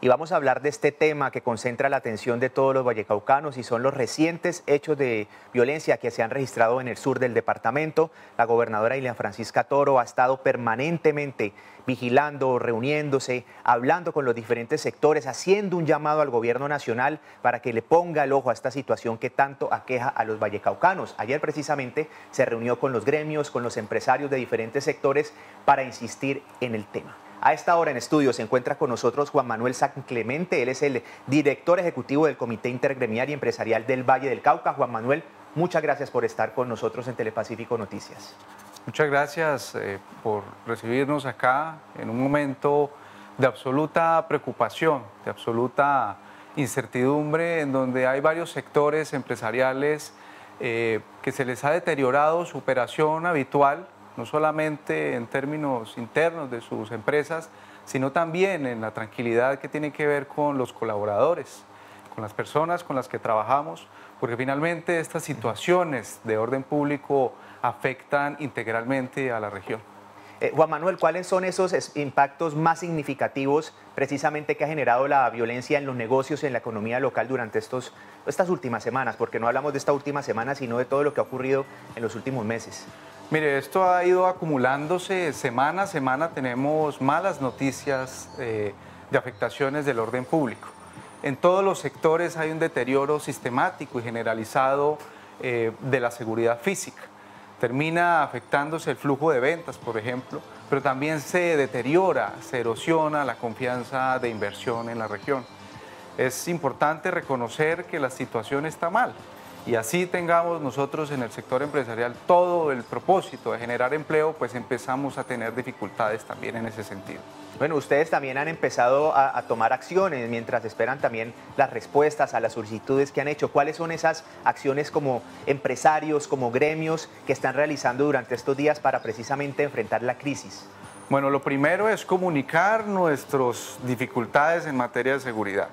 y vamos a hablar de este tema que concentra la atención de todos los vallecaucanos y son los recientes hechos de violencia que se han registrado en el sur del departamento. La gobernadora Ilia Francisca Toro ha estado permanentemente vigilando, reuniéndose, hablando con los diferentes sectores, haciendo un llamado al gobierno nacional para que le ponga el ojo a esta situación que tanto aqueja a los vallecaucanos. Ayer precisamente se reunió con los gremios, con los empresarios de diferentes sectores para insistir en el tema. A esta hora en estudio se encuentra con nosotros Juan Manuel San Clemente, él es el director ejecutivo del Comité Intergremial y Empresarial del Valle del Cauca. Juan Manuel, muchas gracias por estar con nosotros en Telepacífico Noticias. Muchas gracias eh, por recibirnos acá en un momento de absoluta preocupación, de absoluta incertidumbre, en donde hay varios sectores empresariales eh, que se les ha deteriorado su operación habitual no solamente en términos internos de sus empresas, sino también en la tranquilidad que tiene que ver con los colaboradores, con las personas con las que trabajamos, porque finalmente estas situaciones de orden público afectan integralmente a la región. Eh, Juan Manuel, ¿cuáles son esos impactos más significativos precisamente que ha generado la violencia en los negocios, en la economía local durante estos, estas últimas semanas? Porque no hablamos de esta última semana, sino de todo lo que ha ocurrido en los últimos meses. Mire, esto ha ido acumulándose semana a semana, tenemos malas noticias eh, de afectaciones del orden público. En todos los sectores hay un deterioro sistemático y generalizado eh, de la seguridad física. Termina afectándose el flujo de ventas, por ejemplo, pero también se deteriora, se erosiona la confianza de inversión en la región. Es importante reconocer que la situación está mal y así tengamos nosotros en el sector empresarial todo el propósito de generar empleo, pues empezamos a tener dificultades también en ese sentido. Bueno, ustedes también han empezado a, tomar acciones mientras esperan también las respuestas a las solicitudes que han hecho. ¿Cuáles son esas acciones como empresarios, como gremios que están realizando durante estos días para precisamente enfrentar la crisis? Bueno, lo primero es comunicar nuestras dificultades en materia de seguridad.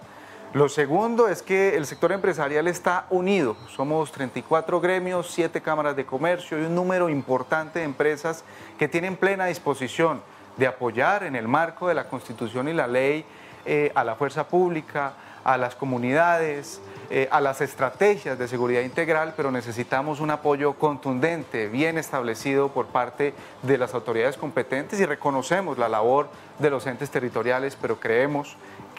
Lo segundo es que el sector empresarial está unido. Somos 34 gremios, 7 cámaras de comercio y un número importante de empresas que tienen plena disposición de apoyar en el marco de la Constitución y la ley eh, a la fuerza pública, a las comunidades, eh, a las estrategias de seguridad integral, pero necesitamos un apoyo contundente, bien establecido por parte de las autoridades competentes y reconocemos la labor de los entes territoriales, pero creemos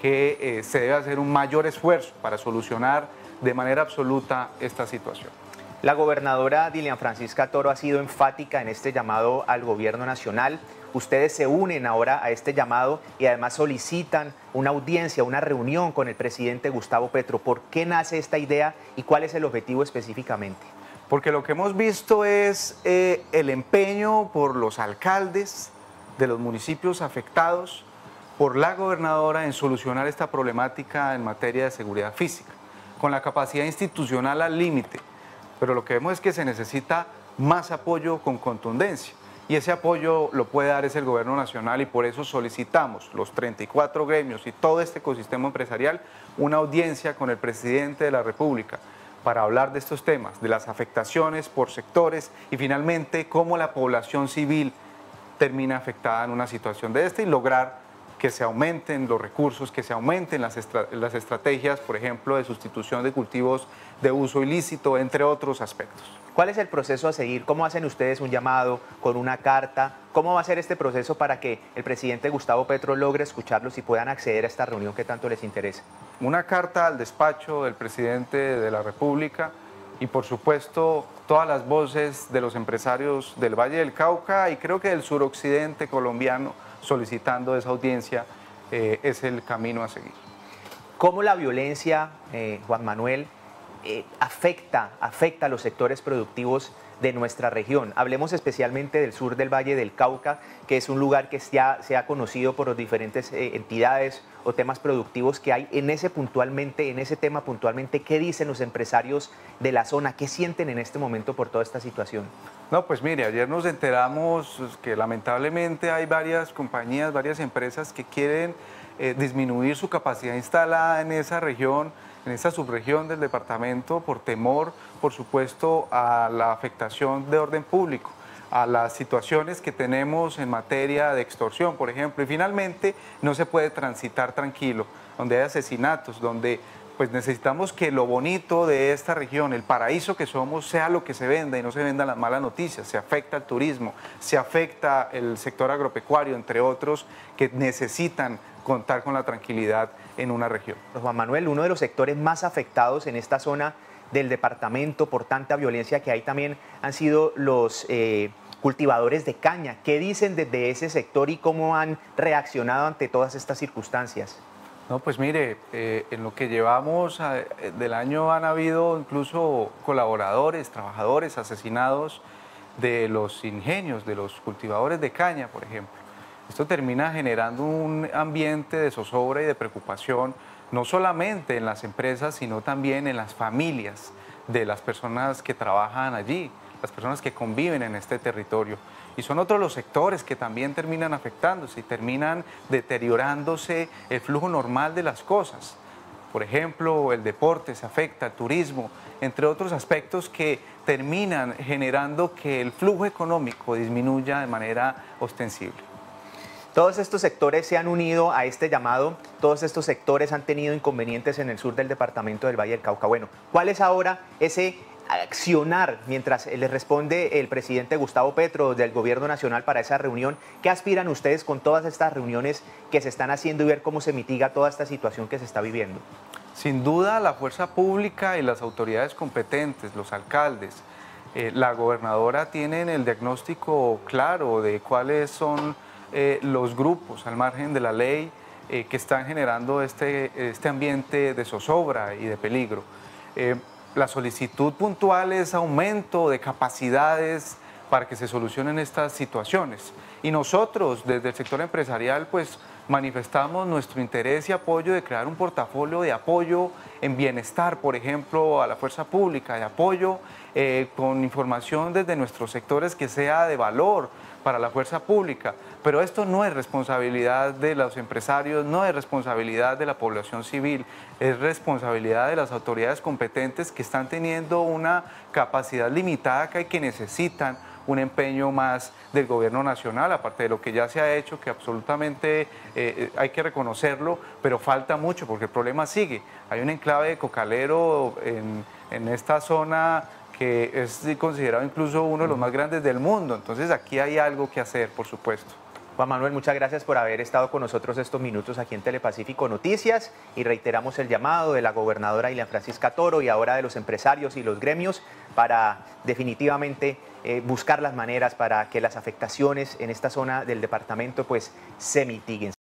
que eh, se debe hacer un mayor esfuerzo para solucionar de manera absoluta esta situación. La gobernadora Dilian Francisca Toro ha sido enfática en este llamado al gobierno nacional. Ustedes se unen ahora a este llamado y además solicitan una audiencia, una reunión con el presidente Gustavo Petro. ¿Por qué nace esta idea y cuál es el objetivo específicamente? Porque lo que hemos visto es eh, el empeño por los alcaldes de los municipios afectados por la gobernadora en solucionar esta problemática en materia de seguridad física, con la capacidad institucional al límite. Pero lo que vemos es que se necesita más apoyo con contundencia. Y ese apoyo lo puede dar es el gobierno nacional y por eso solicitamos los 34 gremios y todo este ecosistema empresarial una audiencia con el presidente de la República para hablar de estos temas, de las afectaciones por sectores y finalmente cómo la población civil termina afectada en una situación de esta y lograr que se aumenten los recursos, que se aumenten las, las estrategias, por ejemplo, de sustitución de cultivos de uso ilícito, entre otros aspectos. ¿Cuál es el proceso a seguir? ¿Cómo hacen ustedes un llamado con una carta? ¿Cómo va a ser este proceso para que el presidente Gustavo Petro logre escucharlos y puedan acceder a esta reunión que tanto les interesa? Una carta al despacho del presidente de la República y por supuesto todas las voces de los empresarios del Valle del Cauca y creo que del suroccidente colombiano solicitando esa audiencia eh, es el camino a seguir. ¿Cómo la violencia, eh, Juan Manuel, eh, afecta, afecta a los sectores productivos de nuestra región. Hablemos especialmente del sur del Valle del Cauca, que es un lugar que ya se ha conocido por las diferentes entidades o temas productivos que hay en ese puntualmente, en ese tema puntualmente. ¿Qué dicen los empresarios de la zona? ¿Qué sienten en este momento por toda esta situación? No, pues mire, ayer nos enteramos que lamentablemente hay varias compañías, varias empresas que quieren eh, disminuir su capacidad instalada en esa región, en esa subregión del departamento, por temor, por supuesto, a la afectación de orden público. A las situaciones que tenemos en materia de extorsión, por ejemplo, y finalmente no se puede transitar tranquilo, donde hay asesinatos, donde pues necesitamos que lo bonito de esta región, el paraíso que somos, sea lo que se venda y no se vendan las malas noticias. Se afecta el turismo, se afecta el sector agropecuario, entre otros, que necesitan contar con la tranquilidad en una región. Juan Manuel, uno de los sectores más afectados en esta zona del departamento por tanta violencia que hay también han sido los eh, cultivadores de caña. ¿Qué dicen desde ese sector y cómo han reaccionado ante todas estas circunstancias? No, pues mire, eh, en lo que llevamos eh, del año han habido incluso colaboradores, trabajadores asesinados de los ingenios, de los cultivadores de caña, por ejemplo. Esto termina generando un ambiente de zozobra y de preocupación no solamente en las empresas, sino también en las familias de las personas que trabajan allí, las personas que conviven en este territorio. Y son otros los sectores que también terminan afectándose y terminan deteriorándose el flujo normal de las cosas. Por ejemplo, el deporte se afecta, el turismo, entre otros aspectos que terminan generando que el flujo económico disminuya de manera ostensible. Todos estos sectores se han unido a este llamado, todos estos sectores han tenido inconvenientes en el sur del departamento del Valle del Cauca. Bueno, ¿cuál es ahora ese accionar mientras le responde el presidente Gustavo Petro del Gobierno Nacional para esa reunión? ¿Qué aspiran ustedes con todas estas reuniones que se están haciendo y ver cómo se mitiga toda esta situación que se está viviendo? Sin duda, la fuerza pública y las autoridades competentes, los alcaldes, eh, la gobernadora tienen el diagnóstico claro de cuáles son eh, los grupos al margen de la ley eh, que están generando este, este ambiente de zozobra y de peligro. Eh, la solicitud puntual es aumento de capacidades para que se solucionen estas situaciones. Y nosotros, desde el sector empresarial, pues manifestamos nuestro interés y apoyo de crear un portafolio de apoyo en bienestar, por ejemplo, a la fuerza pública, de apoyo con información desde nuestros sectores que sea de valor para la fuerza pública, pero esto no es responsabilidad de los empresarios, no es responsabilidad de la población civil, es responsabilidad de las autoridades competentes que están teniendo una capacidad limitada que necesitan un empeño más del gobierno nacional, aparte de lo que ya se ha hecho, que absolutamente eh, eh, hay que reconocerlo, pero falta mucho porque el problema sigue. Hay un enclave de cocalero en, en esta zona que es considerado incluso uno de los más grandes del mundo. Entonces aquí hay algo que hacer, por supuesto. Juan Manuel, muchas gracias por haber estado con nosotros estos minutos aquí en Telepacífico Noticias y reiteramos el llamado de la gobernadora Ilia Francisca Toro y ahora de los empresarios y los gremios para definitivamente eh, buscar las maneras para que las afectaciones en esta zona del departamento pues se mitiguen.